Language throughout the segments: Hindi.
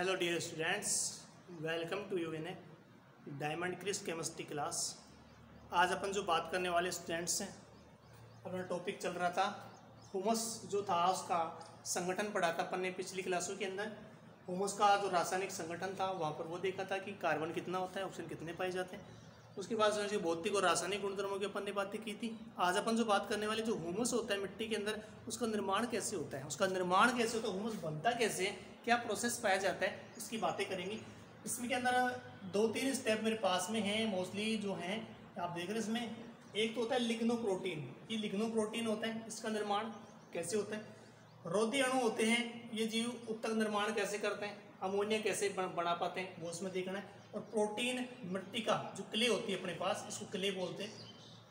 Hello dear students welcome to you in a diamond Chris chemistry class आज अपन जो बात करने वाले स्टूडेंट्स हैं, अपना टॉपिक चल रहा था हुमस जो था उसका संगठन पढ़ा था अपन ने पिछली क्लासों के अंदर। हुमस का जो रासायनिक संगठन था, वहाँ पर वो देखा था कि कार्बन कितना होता है ऑक्सीजन कितने पाए जाते हैं। उसके बाद समझिए भौतिक और रासायनिक गुणधर्मों की अपन ने बातें की थी, आज अपन जो बात करने वाले जो हुमस होता है मिट्टी के अंदर, उसका निर्माण कैसे होता है? उसका निर्माण कैसे होता है? हुमस बनता कैसे है? क्या प्रोसेस पाया जाता है? उसकी बातें करेंगे। इसमें के अंदर दो तीन स्टेप मेरे पास में हैं मोस्टली जो हैं, आप देख रहे हैं इसमें। एक तो होता है लिग्नो प्रोटीन ये लिग्नो प्रोटीन होता है, इसका निर्माण कैसे होता है? रोधी अणु होते हैं, ये जीव उत्तक निर्माण कैसे करते हैं? अमोनिया कैसे बना पाते हैं? वो उसमें देखना है। और प्रोटीन मिट्टी का जो क्ले होती है अपने पास, इसको क्ले बोलते हैं।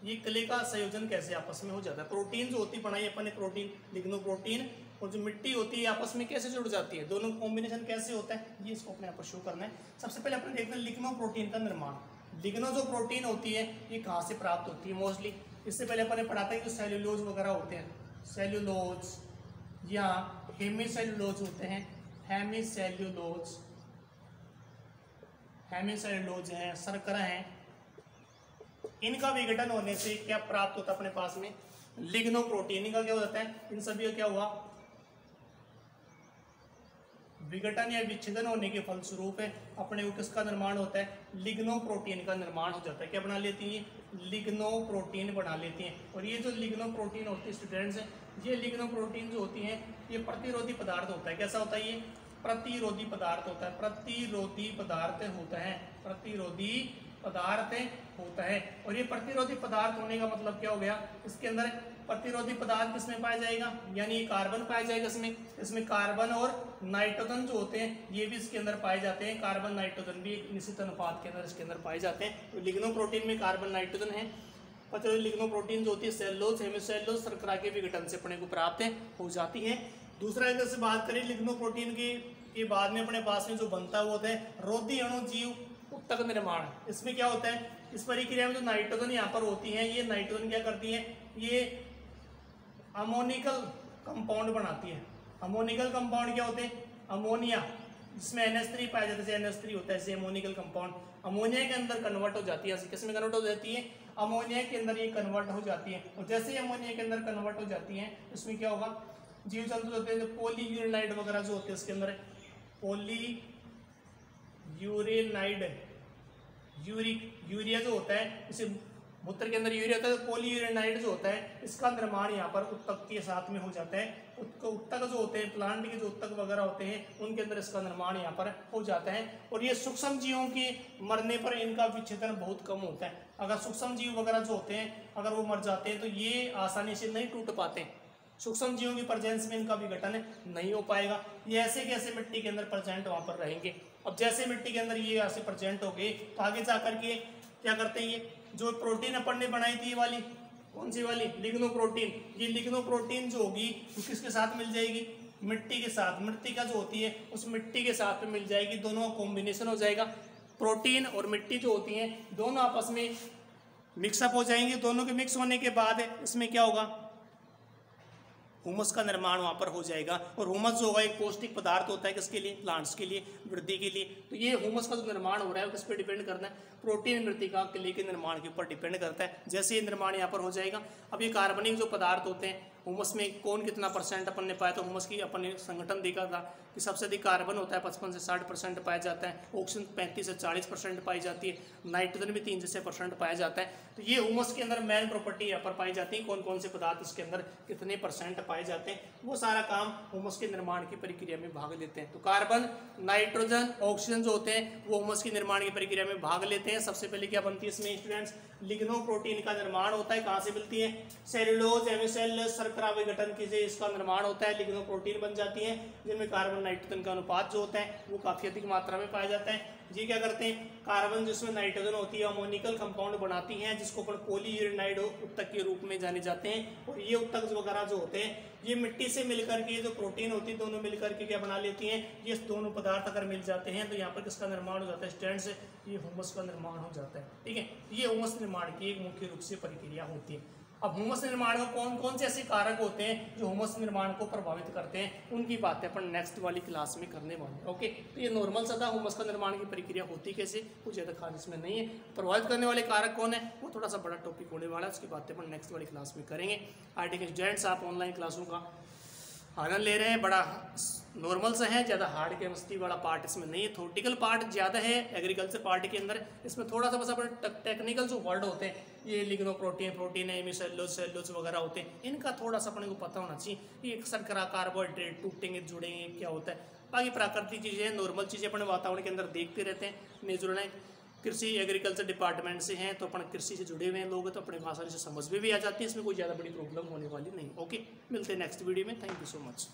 ये क्ले का संयोजन कैसे आपस में हो जाता है? प्रोटीन जो होती है, बनाई अपन प्रोटीन लिग्नो प्रोटीन और जो मिट्टी होती है आपस में कैसे जुड़ जाती है? दोनों कॉम्बिनेशन कैसे होता है? ये इसको अपने आप शो करना है। सबसे पहले अपने देखना है लिग्नो प्रोटीन का निर्माण। लिग्नो जो प्रोटीन होती है, ये कहाँ से प्राप्त होती है? मोस्टली इससे पहले अपने ने पढ़ा था कि सेल्यूलोज वगैरह होते हैं सेल्यूलोज या हेमी होते हैं हेमी हेमिसेलुलोज हैं सरकरा हैं, इनका विघटन होने से क्या प्राप्त होता है अपने पास में? लिग्नो प्रोटीन इनका क्या हो जाता है? इन सभी का क्या हुआ? विघटन या विच्छेदन होने के फलस्वरूप अपने को किसका निर्माण होता है? लिग्नो प्रोटीन का निर्माण हो जाता है। क्या बना लेती है? लिग्नो प्रोटीन बना लेती हैं। और ये जो लिग्नो प्रोटीन होती है स्टूडेंट्स ये लिग्नो प्रोटीन जो होती हैं, ये प्रतिरोधी पदार्थ होता है। कैसा होता है ये? प्रतिरोधी पदार्थ होता है, प्रतिरोधी पदार्थ होता है, प्रतिरोधी पदार्थ होता है। और ये प्रतिरोधी पदार्थ होने का मतलब क्या हो गया? इसके अंदर प्रतिरोधी पदार्थ किसमें पाया जाएगा? यानी कार्बन पाया जाएगा इसमें। इसमें कार्बन और नाइट्रोजन जो होते हैं, ये भी इसके अंदर पाए जाते हैं। कार्बन, नाइट्रोजन भी एक निश्चित अनुपात के अंदर इसके अंदर पाए जाते हैं। तो लिग्नो प्रोटीन में कार्बन, नाइट्रोजन है। प्रतिरोधी लिग्नो प्रोटीन जो होती है सेलोज हेमिसेलोज सरकरा के विघटन से अपने को प्राप्त हो जाती है। दूसरा अगर से बात करें लिग्नो प्रोटीन की के बाद में अपने पास में जो बनता हुआ होता है रोधी अणु जीव उत्तक निर्माण। इसमें क्या होता है? इस प्रक्रिया में जो नाइट्रोजन यहाँ पर होती है ये नाइट्रोजन क्या करती है? ये अमोनिकल कंपाउंड बनाती है। अमोनिकल कंपाउंड क्या होते हैं? अमोनिया। जिसमें एन एस थ्री पाया जाता है जैसे एन एस थ्री होता है जैसे अमोनिकल कंपाउंड। अमोनिया के अंदर कन्वर्ट हो जाती है किसमें कन्वर्ट हो जाती है। अमोनिया के अंदर ये कन्वर्ट हो जाती है। और जैसे ही अमोनिया के अंदर कन्वर्ट हो जाती है इसमें क्या होगा? जीव जंतु होते हैं पोली यूरिनाइड वगैरह जो होते हैं इसके अंदर पोली यूरेनाइड यूरिक, यूरिया जो होता है, इसे मूत्र के अंदर यूरिया होता है तो पोली यूरेनाइड जो होता है, इसका निर्माण यहाँ पर उत्तक के साथ में हो जाता है। उत्तक जो होते हैं प्लांट के जो उत्तक वगैरह होते हैं, उनके अंदर इसका निर्माण यहाँ पर हो जाता है। और ये सूक्ष्म जीवों के मरने पर इनका विच्छेदन बहुत कम होता है। अगर सूक्ष्म जीव वगैरह जो होते हैं, अगर वो मर जाते हैं तो ये आसानी से नहीं टूट पाते। सूक्ष्म जीवों की प्रेजेंस में इनका विघटन नहीं हो पाएगा। ये ऐसे कैसे मिट्टी के अंदर प्रजेंट वहाँ पर रहेंगे। अब जैसे मिट्टी के अंदर ये ऐसे प्रजेंट हो गए तो आगे जाकर के क्या करते हैं ये? जो प्रोटीन अपन ने बनाई थी ये वाली, कौन सी वाली? लिग्नो प्रोटीन ये लिग्नो प्रोटीन जो होगी, वो किसके साथ मिल जाएगी? मिट्टी के साथ। मिट्टी का जो होती है, उस मिट्टी के साथ में मिल जाएगी। दोनों का कॉम्बिनेशन हो जाएगा। प्रोटीन और मिट्टी जो होती है, दोनों आपस में मिक्सअप हो जाएँगे। दोनों के मिक्स होने के बाद इसमें क्या होगा? हुमस का निर्माण वहाँ पर हो जाएगा। और हुमस जो होगा, एक पौष्टिक पदार्थ होता है किसके लिए प्लांट्स के लिए, वृद्धि के लिए। तो ये हुमस का जो निर्माण हो रहा है किस पर डिपेंड करना है? प्रोटीन मृतिका के लिए के निर्माण के ऊपर डिपेंड करता है। जैसे ये निर्माण यहाँ पर हो जाएगा। अब ये कार्बनिक जो पदार्थ होते हैं हुमस में कौन कितना परसेंट अपन ने पाया तो हुमस की अपन ने संगठन देखा था कि सबसे अधिक कार्बन होता है पचपन से साठ परसेंट पाया जाता है, ऑक्सीजन पैंतीस से चालीस परसेंट पाई जाती है, नाइट्रोजन भी तीन जैसे परसेंट पाया जाता है। तो ये हुमस के अंदर मेन प्रॉपर्टी यहाँ पर पाई जाती है कौन कौन से पदार्थ इसके अंदर कितने परसेंट पाए जाते हैं, वो सारा काम हुमस के निर्माण की प्रक्रिया में भाग लेते हैं। तो कार्बन, नाइट्रोजन, ऑक्सीजन जो होते हैं, वो हुमस के निर्माण की प्रक्रिया में भाग लेते हैं। सबसे पहले क्या बनती है इसमें, स्टूडेंट्स, लिग्नो प्रोटीन का निर्माण होता है, कहाँ से मिलती है? सेलुलोज एमिसेल शर्करा विघटन की से इसका निर्माण होता है, लिग्नो प्रोटीन बन जाती है, जिनमें कार्बन नाइट्रोजन का अनुपात जो होता है, वो काफ़ी अधिक मात्रा में पाया जाता है। जी क्या करते हैं? कार्बन जिसमें नाइट्रोजन होती है, अमोनिकल कंपाउंड बनाती हैं, जिसको अपन पोलीयूरिनाइड उत्तक के रूप में जाने जाते हैं। और ये उत्तक वगैरह जो होते हैं, ये मिट्टी से मिलकर के जो प्रोटीन होती है, दोनों मिलकर के क्या बना लेती हैं? ये दोनों पदार्थ अगर मिल जाते हैं तो यहाँ पर किसका निर्माण हो जाता है? स्टैंड से ये हुमस का निर्माण हो जाता है। ठीक है? ये होमस निर्माण की एक मुख्य रूप से प्रक्रिया होती है। अब हुमस निर्माण में कौन कौन से ऐसे कारक होते हैं जो हुमस निर्माण को प्रभावित करते हैं? उनकी बातें अपन नेक्स्ट वाली क्लास में करने वाले हैं ओके तो ये नॉर्मल सदा हुमस का निर्माण की प्रक्रिया होती कैसे? कुछ ज़्यादा खास इसमें नहीं है। प्रभावित करने वाले कारक कौन है? वो थोड़ा सा बड़ा टॉपिक होने वाला है, उसकी बातें अपन नेक्स्ट वाली क्लास में करेंगे। आर्टिकल स्टूडेंट्स आप ऑनलाइन क्लासों का आनंद ले रहे हैं, बड़ा नॉर्मल सा है, ज़्यादा हार्ड केमिस्ट्री वाला पार्ट इसमें नहीं है। थोटिकल पार्ट ज़्यादा है एग्रीकल्चर पार्ट के अंदर। इसमें थोड़ा सा बस अपने टेक्निकल जो वर्ड होते हैं, ये ligno protein protein hemicellulose cellulose वगैरह होते हैं, इनका थोड़ा सा अपने को पता होना चाहिए ये शर्करा कार्बोहाइड्रेट टूटेंगे जुड़ेंगे क्या होता है। बाकी प्राकृतिक चीज़ें नॉर्मल चीज़ें अपने वातावरण के अंदर देखते रहते हैं नेचुरल है। कृषि एग्रीकल्चर डिपार्टमेंट से हैं तो अपन कृषि से जुड़े हुए हैं लोग तो अपने आसानी से समझ में भी, भी आ जाती है इसमें कोई ज़्यादा बड़ी प्रॉब्लम होने वाली नहीं। ओके मिलते हैं नेक्स्ट वीडियो में। Thank you so much